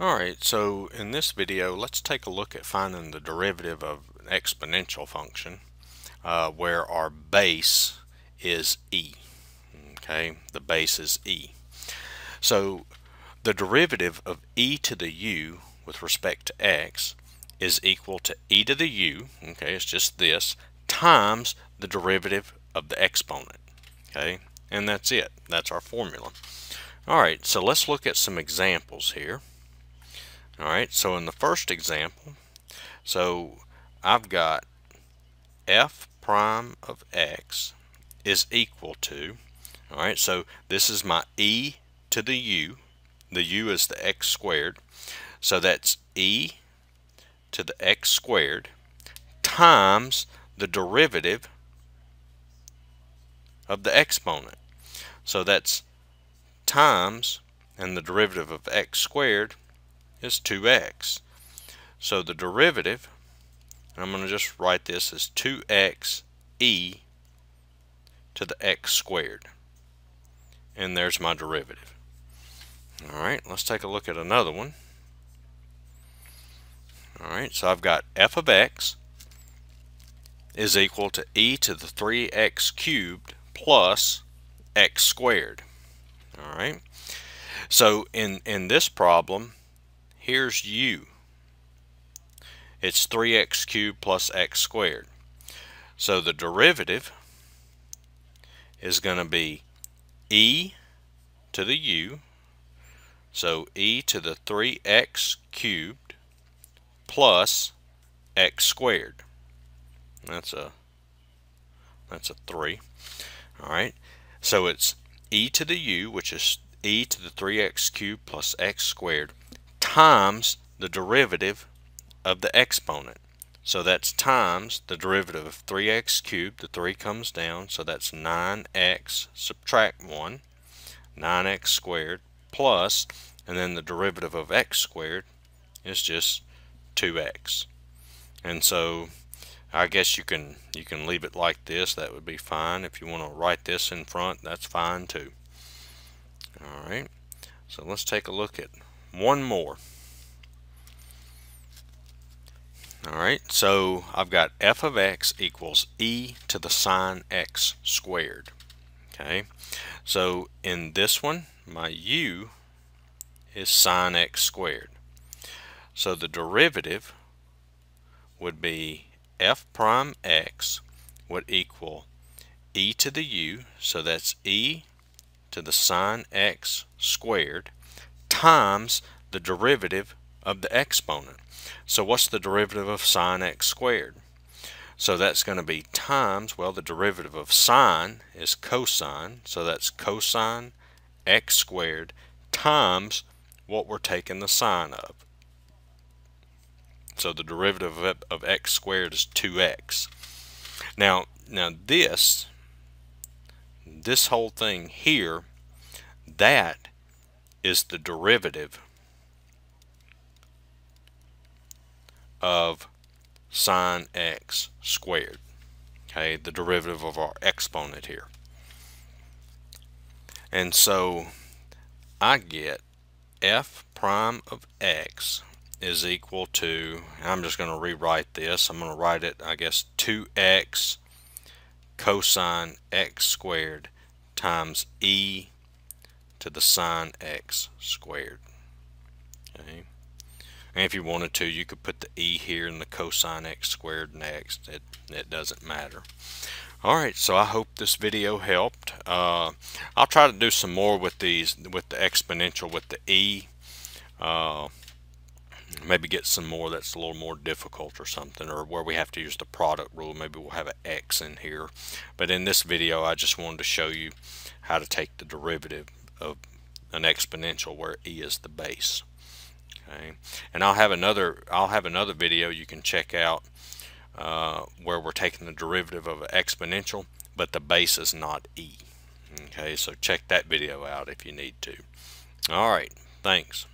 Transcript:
Alright, so in this video let's take a look at finding the derivative of an exponential function uh, where our base is e. Okay, the base is e. So the derivative of e to the u with respect to x is equal to e to the u, okay, it's just this, times the derivative of the exponent. Okay, and that's it. That's our formula. Alright, so let's look at some examples here. Alright, so in the first example, so I've got f prime of x is equal to, alright, so this is my e to the u, the u is the x squared, so that's e to the x squared times the derivative of the exponent. So that's times, and the derivative of x squared is 2x. So the derivative, I'm going to just write this as 2x e to the x squared. And there's my derivative. Alright, let's take a look at another one. Alright, so I've got f of x is equal to e to the 3x cubed plus x squared. Alright, so in, in this problem, here's u. It's 3x cubed plus x squared. So the derivative is going to be e to the u. So e to the 3x cubed plus x squared. That's a that's a 3. All right. So it's e to the u, which is e to the 3x cubed plus x squared times the derivative of the exponent. So that's times the derivative of 3x cubed, the 3 comes down, so that's 9x, subtract 1, 9x squared, plus, and then the derivative of x squared is just 2x. And so I guess you can you can leave it like this, that would be fine. If you want to write this in front, that's fine too. Alright, so let's take a look at one more. Alright, so I've got f of x equals e to the sine x squared. Okay, so in this one, my u is sine x squared. So the derivative would be f prime x would equal e to the u, so that's e to the sine x squared times the derivative of the exponent. So what's the derivative of sine x squared? So that's going to be times, well the derivative of sine is cosine, so that's cosine x squared times what we're taking the sine of. So the derivative of, of x squared is 2x. Now, now this, this whole thing here, that is the derivative of sine x squared. Okay, the derivative of our exponent here. And so I get f prime of x is equal to, I'm just going to rewrite this. I'm going to write it, I guess, 2x cosine x squared times e to the sine x squared. Okay. And if you wanted to, you could put the e here and the cosine x squared next. It, it doesn't matter. Alright, so I hope this video helped. Uh, I'll try to do some more with these, with the exponential, with the e. Uh, maybe get some more that's a little more difficult or something or where we have to use the product rule maybe we'll have an X in here but in this video I just wanted to show you how to take the derivative of an exponential where e is the base. Okay. And I'll have another I'll have another video you can check out uh, where we're taking the derivative of an exponential but the base is not e. Okay. So check that video out if you need to. Alright thanks